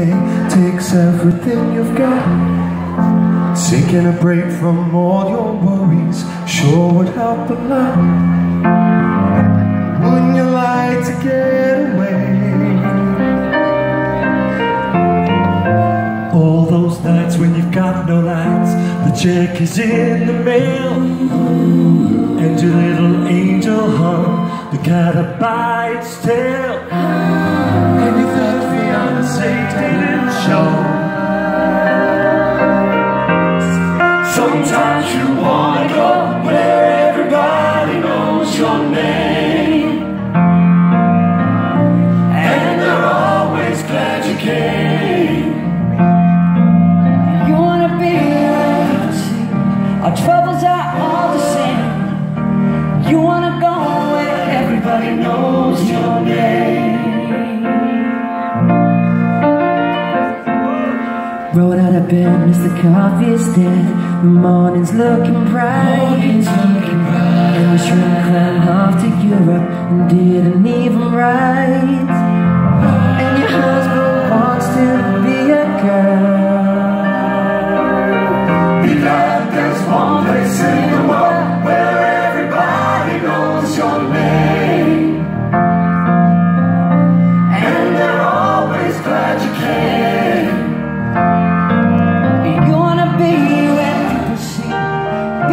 today takes everything you've got. Taking a break from all your worries sure would help a lot. Wouldn't you like to get away? All those nights when you've got no lights, the check is in the mail, and your little angel hung, the gotta bite its tail, fiance didn't show. Sometimes you wanna go where everybody knows your name, and they're always glad you came. You wanna be our troubles are all the same. You wanna go where everybody knows your name. Roll out of bed, Mr. Coffee is dead. The morning's looking bright. And the shrimp climbed off to Europe and didn't even write.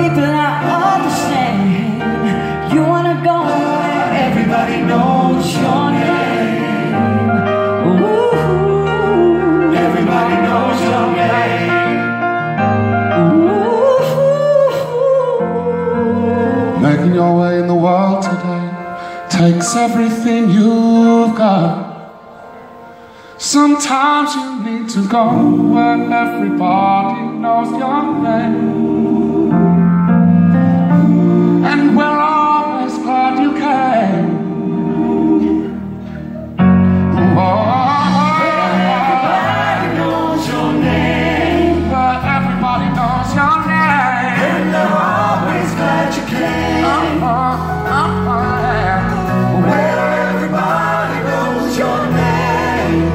People are all the same. You wanna go where everybody knows your name. Ooh, Everybody knows your name. ooh. Making your way in the world today takes everything you've got. Sometimes you need to go where everybody knows your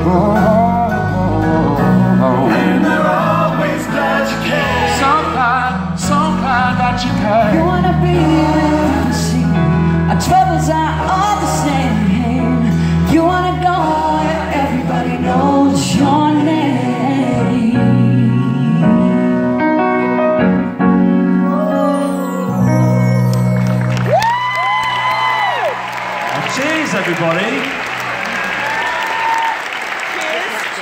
And they're always glad you came. So glad, so glad that you You wanna be where people see our troubles are all the same. You wanna go where everybody knows your name. Cheers, everybody.